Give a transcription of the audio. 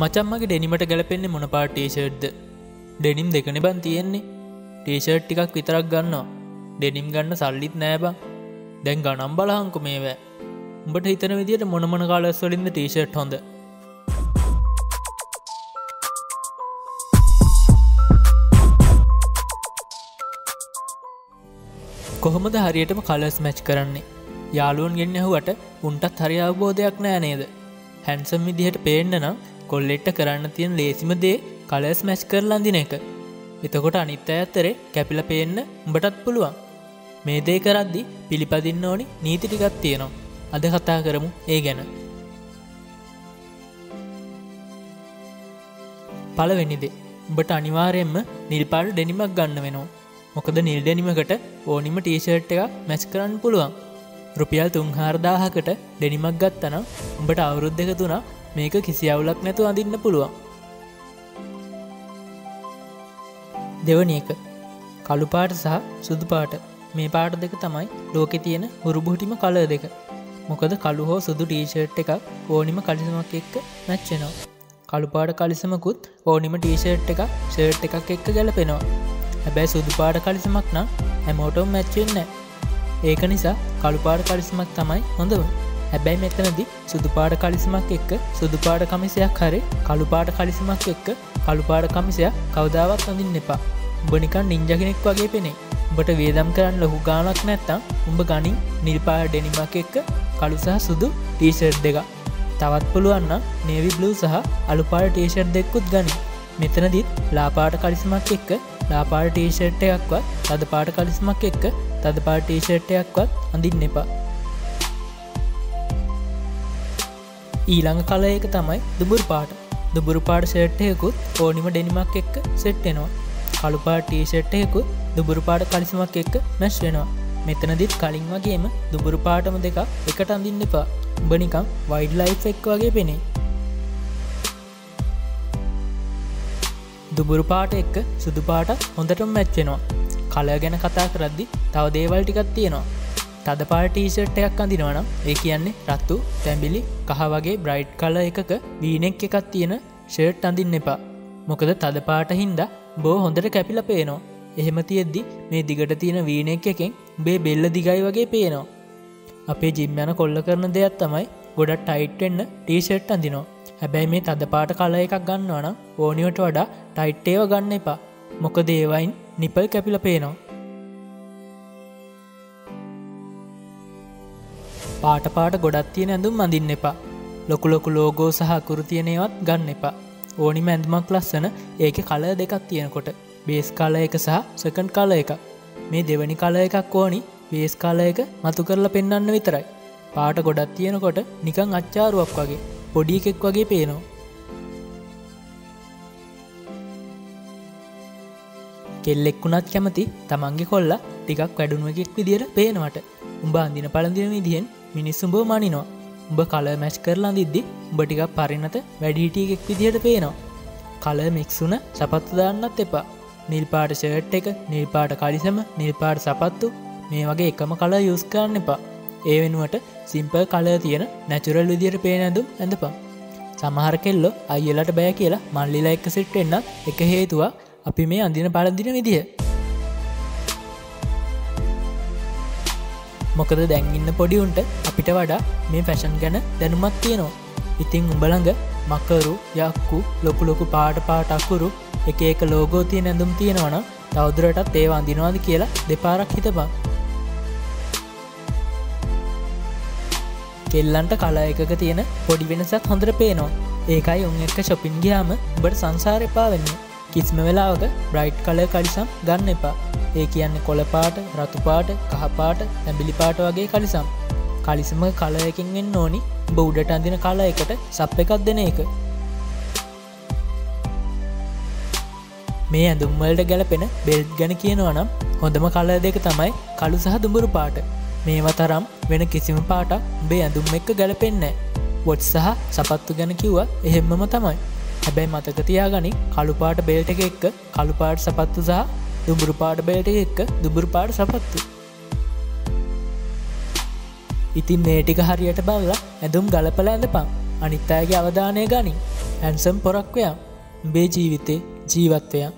මචම්මගේ ඩෙනිමට ගැලපෙන්නේ මොන පාට ටීෂර්ට්ද ඩෙනිම් දෙකන බන් තියෙන්නේ. ටීෂර්ට් ටිකක් විතරක් ගන්නවා. ඩෙනිම් ගන්න සල්ලිත් නෑබං දැන් ගනම් බලහංකු මේවෑ. උඹට හිතන විදිට මොනමන කාලස් වලින්ද ටීෂර්ට් හොඳ? කොහොමද හරියටම කලස් මැච් කරන්නේ? යාලුවන් ගෙන්න්න ඇහුවට උන්ටත් හරි අවබෝධයක් නෑ නේද? හැන්සම් විදිහට පේන්න නම් කොල්ලෙට්ට කරන්න තියෙන ලේසිම දේ කලස් මැච් කරලන්දින එක. එතකොට අනිත්ත ඇත්තරේ කැපිල පේන්න උඹටත් පුළුවන්. මේ දේ කරද්දි පිළිපදින්න ඕනි නීතිටිකත් තියෙනවා. අද කතා කරමු ඒ ගැන. පලවෙනිදේ උඹට අනිවාරයෙන්ම නිල්පාට ඩෙනිමක් ගන්න වෙනවා. මොකද නිල් ඩැනිමකට ඕනිම ටීෂර්ට් එක මැච් කරන්න පුළුවන්. රුපියල් තුන්හාරදාහකට ඩෙනිමක් ගත්තන උඹට අවුරුද් දෙක තුනා මේක කිසි අවුලක් නැතු අඳන්න පුළුවන්. දෙවනි එක. කළුපාට සහ සුදු පාට. මේ පාට දෙක තමයි ලෝකෙ තියෙන හුරුබුහටිම කල දෙක. මොකද කළු හෝ සුදු ටීෂර්ට් එක ඕනිම කලිසමක් එක්ක නැච්චෙනවා කළුපාට කලිසමකුත් ඕනිම ටීෂර්ට් එක ෂර්ට් එකක් එක්ක ගැලපෙනවා. හැබැයි සුදුපාට කලිසමක් නම් හැමෝටෝම් මැච්චෙන්න ඒක නිසා කළුපාට කලිසමක් තමයි හොඳව හැබැයි මෙතනදි සුදුපාට කලිසමක් එක්ක සුදුපාට කමිසයක් හරි කළුපාට කලිසමක් එක්ක කළුපාට කමිසයක් කවදාවත් අඳින්න එපා. උඹනිකන් නිංජගෙනෙක් වගේ පෙනේ. උඹට වේදම් කරන්න ලොහු ගානක් නැත්තම් උඹ ගනින් නිල්පාට ඩෙනිමක් එක්ක කළුසහ සුදු ටීෂර්් දෙක. තවත් පුළුවන්න නේවි බ්ලූ සහ අලුපාට ටේෂර් දෙක්කුත් ගනි මෙතනදිත් ලාපාට කලිසමක් එක්ක ලාපාට ටීෂර්ට් එකක්වත් තද පාට කලිස්මක් එක්ක තද පාට ටීෂර්ට් එකක්වත් අඳින්න එපා. ඊළඟ කල එක තමයි දුබුරු පාට. දුබුරු පාට ෂර්ට්යකුත් ඕනිම ඩෙනිමක් එක්ක සෙට්ටෙනවා කළුපාට ටීෂර්ට්යකුත් දුබුරු පාට කලිසමක් එක්ක මැශ් වෙනවා. මෙතනදිත් කලින් වගේම දුබුරු පාටම දෙක එකට අඳින්න එපා. උඹනිකම් වයිඩ් ලයි් එක් වගේ පෙනේ. දුබුරු පාට එක්ක සුදු පාට හොඳටම මැච්චෙනවා කලය ගැන කතා කරද්දි තව දේවල් ටිකත් තියෙනවා. තද පාටීෂට් එකක් අඳිනවනම් ඒ කියන්නේ රත්තු තැම්බිලි කහ වගේ බ්‍රයිට් කල එකක වීනෙක් එකක් තියෙන ෂර්ට් අඳින්න එපා. මොකද තද පාට හින්ද බෝ හොඳට කැපිල පේනවා. එහෙම තියෙද්දි මේ දිගට තියෙන වීනෙක් එකෙන් බේ බෙල්ල දිගයි වගේ පේනවා. අපේ ජිම් යන කොල්ල කරන දෙයක් තමයි ගොඩත් ටයිට්වෙන්න ටීෂට් අඳිනවා. හැබැයි මේ තද පාට කල එකක් ගන්නවන ඕනිවට වඩා ටයිට්ටේව ගන්න එපා. මොක දේවයින් නිපල් කැපිල පේනවා. පාට පාට ගොඩත් තියෙන ඇඳුම් මඳින්න එපා. ලොකුලොකු ලෝගෝ සහ කුරු තියනේවත් ගන්න එපා. ඕනි මැඳමක් ලස්සන ඒක කල දෙකක් තියෙනකොට. බේස් කාල එක සහ සකන්් කාල එක. මේ දෙවැනි කල එකක් ඕනි බේස් කාල එක මතු කරලා පෙන්න්න විතරයි. පාට ගොඩත් තියෙනකොට නිකං අච්චාරුවක් වගේ පොඩි එකෙක් වගේ පේනවා. කෙල්ලෙක්වුණත් කැමති තමන්ගේ කොල්ල ටිකක් වැඩුණුවකෙක් විදියට පේනවට. උඹ අන්දින පළඳින විදිහෙන් මිනිස්සුම්බෝ මනිනවා. උඹ කල මැච් කරලා දිද්දි උඹටිකක් පරිණත වැඩිහිටියෙක් විදිහට පේනවා. කල මික්සුන සපත්තු දාන්නත් එපා. නිල්පාට ෂර්ට් එක නිල්පාට කලිසම නිල්පාට සපත්තු මේ වගේ එකම කල යුස්කාන්න එපා. ඒ වෙනුවට සිම්පල් කලය තියෙන නැචුරල් විදියට පේනැදුම් ඇඳපා සමහර කෙල්ලො අයිලට බෑ කියලා මල්ලිලා එක්ක සිට්ටෙන්න්න එක හේතුවා අපි මේ අඳින පලදින විදිහ. මොකද දැන්ඉන්න පොඩිඋන්ට අපිට වඩා මේ ෆැෂන් ගැන දැනුමත් තියෙනවා. ඉතිං උඹළඟ මක්කරු යක්කු ලොකු ලොකු පාට පාට අකුරු එක එක ලෝගෝ තිය ඇඳුම් තියෙනවන තවදුරටත් ඒවා අඳිනවාද කියලා දෙපාරක් හිතපා කෙල්ලන්ට කලා එකක තියෙන පොඩි වෙනසත් හොඳර පේනවා. ඒකයි උන් එක්ක ශොපින් ගයාම බට සංසාර එපා වෙන්න. කිස්ම වෙලාවක බ්‍රයිට් කලය කලිසම් ගන්න එපා. ඒ කියන්නේ කොළපාට රතුපාට කහපාට ඇබිලි පාට වගේ කලිසම්. කලිසම කලයකින්ෙන් ඕනි. බෞඩට අඳින කලා එකට සප් එකක් දෙන එක. මේ ඇඳුම්වලට ගැලපෙන බෙල්ට් ගැන කියනවනම් හොඳම කලය දෙක තමයි කළු සහ දුඹුරු පාට. මේවා තරම් වෙන කිසිම පාට බේ ඇඳුම් එක්ක ගැලපෙන්න වොට් සහ සපත්තු ගැන කිව්ව එහෙම්මම තමයි. හැබැයි මතක තියාගනි කළුපාට බේල්ට එක එක්ක කළුපාට සපත්තු සහ දුඹුරු පාට බේට එක්ක දුබුරු පාට සපත්තු. ඉතින් මේටික හරියට බල්ල ඇඳුම් ගලපල ඇඳ පං අනිත්තායගේ අවධානය ගනි හැන්සම් පොරක්වයා බේ ජීවිතේ ජීවත්වයා